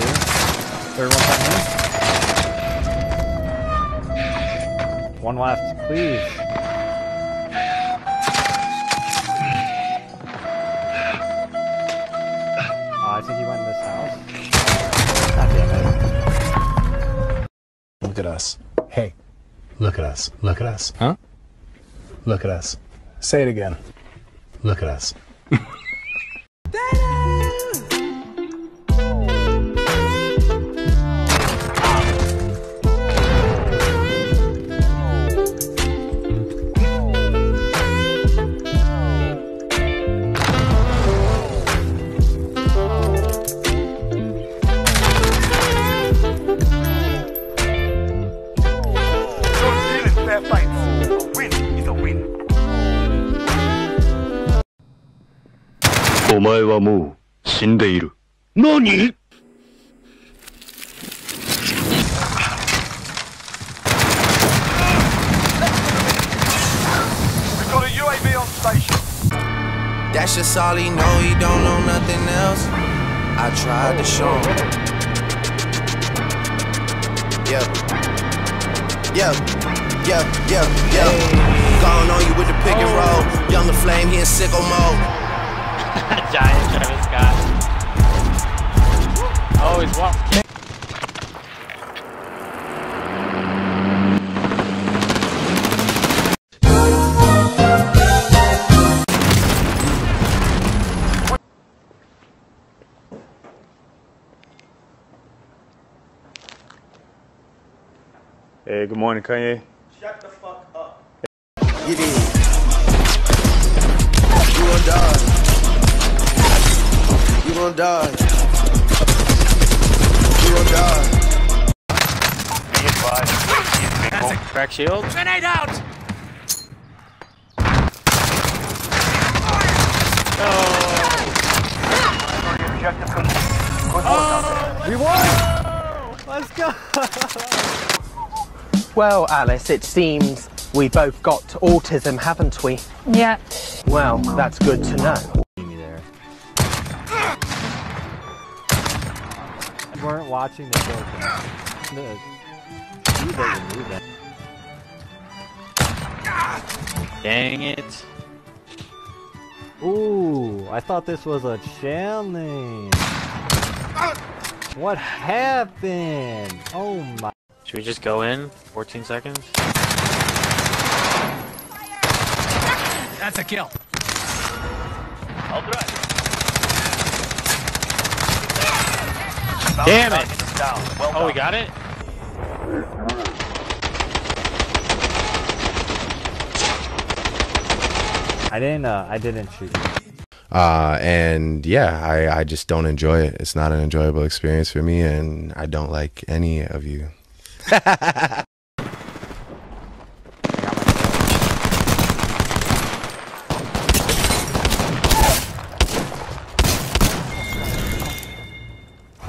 Third one on me. One left, please. Oh, I think he went in this house. God damn it. Look at us. Hey, look at us. Look at us. Huh? Look at us. Say it again. Look at us. お前はもう死んでいる。何 We've got a UAV on station. That's just all he know, he don't know nothing else. I tried to show him. Yeah. Yeah. Yeah, yeah, yeah. Gone on you with the pick and roll. Younger flame, he in sicko mode. Giant Travis Scott. Oh, he's walking. Hey, good morning, Kanye. You did. You gon' die. You gon' die. Be advised, UAV is bingo. Crack shield. Grenade out! Objective complete. Good work out there. We won! Let's go! Well, Alice, it seems we both got autism, haven't we? Yeah. Well, that's good to know. Weren't watching the kill cam. The speed that. Dang it. Ooh, I thought this was a challenge. What happened? Oh my. Should we just go in? 14 seconds? That's a kill. I'll drive. Damn it. target is Down. Well Oh, we got it? I didn't. Uh, I didn't shoot. Uh, and yeah, I, I just don't enjoy it. It's not an enjoyable experience for me, and I don't like any of you.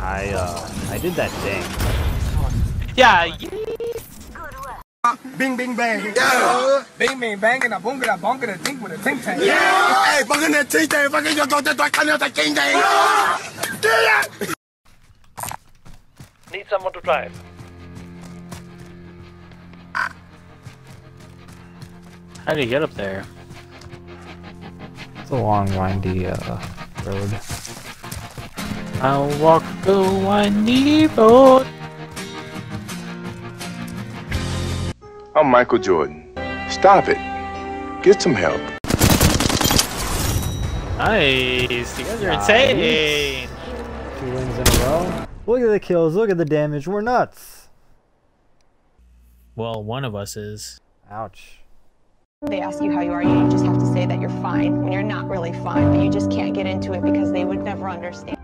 I uh, I did that thing. Yeah, Bing, bing, bang. Yeah. Bing, bing, bang, and a boom, and a bonk, and a tink with a tink tank. Hey, fucking that teeth there, fucking your daughter, I can't have king day. Need someone to drive. how do you get up there? It's a long, windy uh, road. I'll walk the windy road. I'm Michael Jordan. Stop it. Get some help. Nice. You guys are Nice. insane. Two wins in a row. Look at the kills. Look at the damage. We're nuts. Well, one of us is. Ouch. They ask you how you are, you just have to say that you're fine when you're not really fine, but you just can't get into it because they would never understand.